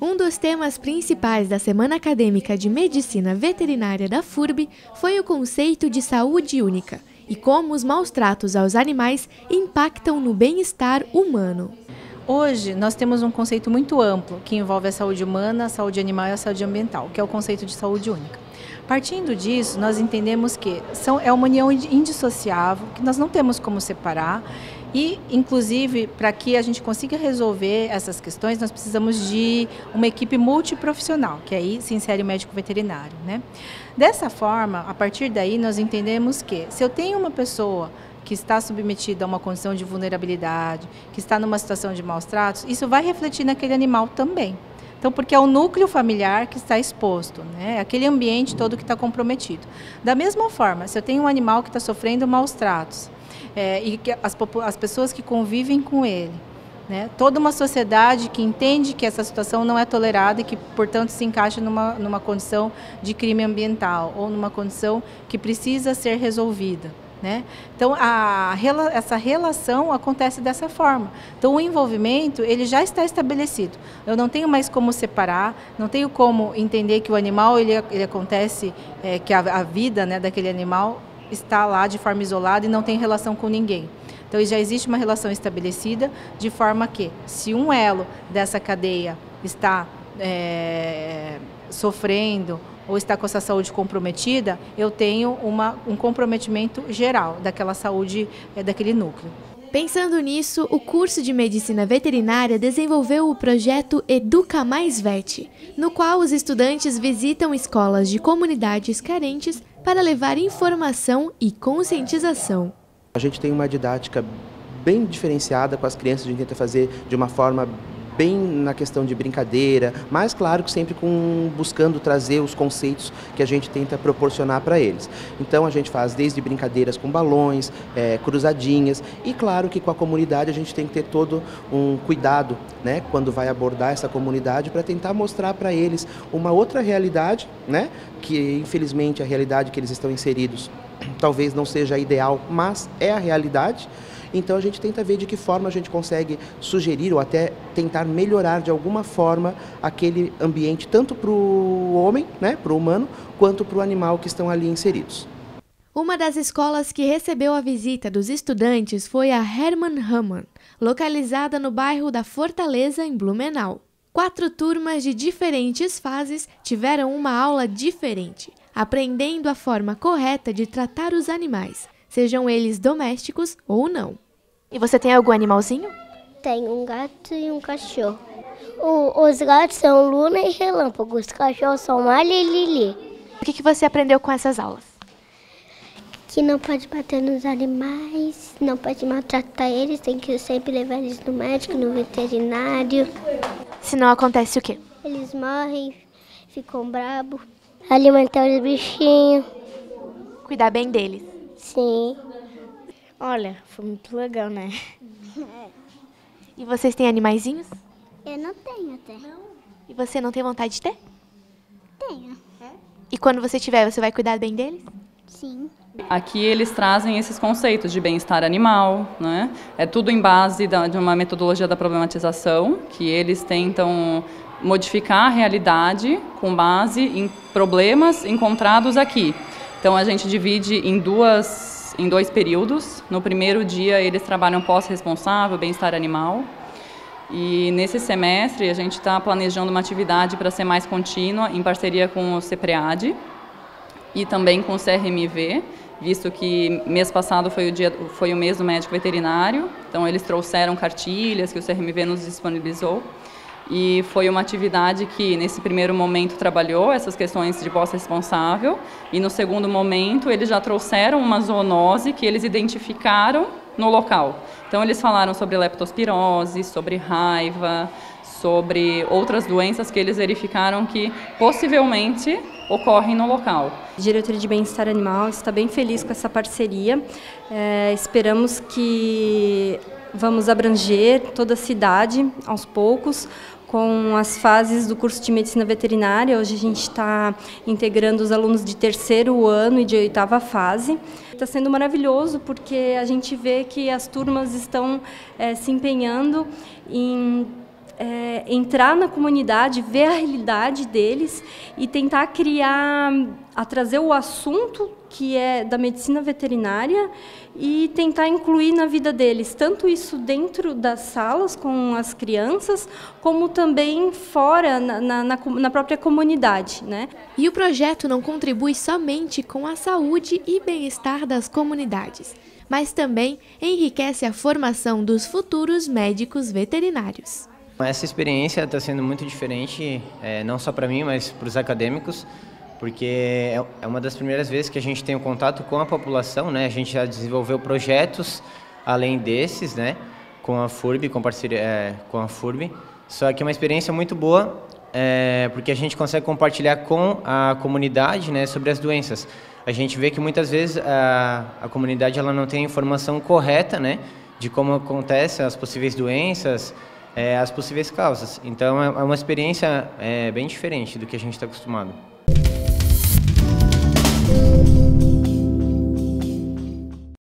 Um dos temas principais da Semana Acadêmica de Medicina Veterinária da FURB foi o conceito de saúde única e como os maus tratos aos animais impactam no bem-estar humano. Hoje nós temos um conceito muito amplo que envolve a saúde humana, a saúde animal e a saúde ambiental, que é o conceito de saúde única. Partindo disso, nós entendemos que são, é uma união indissociável, que nós não temos como separar e, inclusive, para que a gente consiga resolver essas questões, nós precisamos de uma equipe multiprofissional, que aí se insere o médico veterinário. Né? Dessa forma, a partir daí, nós entendemos que se eu tenho uma pessoa que está submetida a uma condição de vulnerabilidade, que está numa situação de maus tratos, isso vai refletir naquele animal também. Então, porque é o núcleo familiar que está exposto, né? aquele ambiente todo que está comprometido. Da mesma forma, se eu tenho um animal que está sofrendo maus tratos, é, e que as, as pessoas que convivem com ele. Né? Toda uma sociedade que entende que essa situação não é tolerada e que, portanto, se encaixa numa, numa condição de crime ambiental ou numa condição que precisa ser resolvida. Né? Então, a, essa relação acontece dessa forma. Então, o envolvimento ele já está estabelecido. Eu não tenho mais como separar, não tenho como entender que o animal ele, ele acontece, é, que a, a vida né, daquele animal está lá de forma isolada e não tem relação com ninguém. Então já existe uma relação estabelecida de forma que, se um elo dessa cadeia está é, sofrendo ou está com essa saúde comprometida, eu tenho uma, um comprometimento geral daquela saúde, é, daquele núcleo. Pensando nisso, o curso de Medicina Veterinária desenvolveu o projeto Educa Mais Vet, no qual os estudantes visitam escolas de comunidades carentes para levar informação e conscientização. A gente tem uma didática bem diferenciada com as crianças, a gente tenta fazer de uma forma bem na questão de brincadeira, mas claro que sempre com buscando trazer os conceitos que a gente tenta proporcionar para eles. Então a gente faz desde brincadeiras com balões, é, cruzadinhas e claro que com a comunidade a gente tem que ter todo um cuidado, né, quando vai abordar essa comunidade para tentar mostrar para eles uma outra realidade, né, que infelizmente a realidade que eles estão inseridos talvez não seja a ideal, mas é a realidade. Então a gente tenta ver de que forma a gente consegue sugerir ou até tentar melhorar de alguma forma aquele ambiente, tanto para o homem, né, para o humano, quanto para o animal que estão ali inseridos. Uma das escolas que recebeu a visita dos estudantes foi a Hermann Hammann, localizada no bairro da Fortaleza, em Blumenau. Quatro turmas de diferentes fases tiveram uma aula diferente, aprendendo a forma correta de tratar os animais, sejam eles domésticos ou não. E você tem algum animalzinho? Tenho um gato e um cachorro. O, os gatos são Luna e Relâmpago, os cachorros são Malha e Lili. O que, que você aprendeu com essas aulas? Que não pode bater nos animais, não pode maltratar eles, tem que sempre levar eles no médico, no veterinário. Se não acontece o quê? Eles morrem, ficam bravos. Alimentar os bichinhos. Cuidar bem deles. Sim. Olha, foi muito legal, né? E vocês têm animaizinhos? Eu não tenho até. Não. E você não tem vontade de ter? Tenho. E quando você tiver, você vai cuidar bem deles? Sim. Aqui eles trazem esses conceitos de bem-estar animal, né? É tudo em base da, de uma metodologia da problematização, que eles tentam modificar a realidade com base em problemas encontrados aqui. Então a gente divide em duas em dois períodos. No primeiro dia, eles trabalham pós-responsável, bem-estar animal. E nesse semestre, a gente está planejando uma atividade para ser mais contínua, em parceria com o CEPREAD e também com o CRMV, visto que mês passado foi o, dia, foi o mês do médico veterinário, então eles trouxeram cartilhas que o CRMV nos disponibilizou. E foi uma atividade que, nesse primeiro momento, trabalhou essas questões de bosta responsável, e no segundo momento, eles já trouxeram uma zoonose que eles identificaram no local. Então, eles falaram sobre leptospirose, sobre raiva, sobre outras doenças que eles verificaram que possivelmente ocorrem no local. A diretoria de bem-estar animal está bem feliz com essa parceria. É, esperamos que vamos abranger toda a cidade aos poucos, com as fases do curso de medicina veterinária. Hoje a gente está integrando os alunos de terceiro ano e de oitava fase. Está sendo maravilhoso porque a gente vê que as turmas estão é, se empenhando em é, entrar na comunidade, ver a realidade deles e tentar criar, a trazer o assunto que é da medicina veterinária e tentar incluir na vida deles, tanto isso dentro das salas com as crianças, como também fora, na, na, na própria comunidade. Né? E o projeto não contribui somente com a saúde e bem-estar das comunidades, mas também enriquece a formação dos futuros médicos veterinários. Essa experiência está sendo muito diferente, é, não só para mim, mas para os acadêmicos, porque é, é uma das primeiras vezes que a gente tem o um contato com a população, né? A gente já desenvolveu projetos além desses, né? Com a FURB, com parceria é, com a FURB. Só que é uma experiência muito boa, é, porque a gente consegue compartilhar com a comunidade, né? Sobre as doenças. A gente vê que muitas vezes a, a comunidade ela não tem a informação correta, né? De como acontecem as possíveis doenças, é, as possíveis causas. Então é, é uma experiência é, bem diferente do que a gente está acostumado.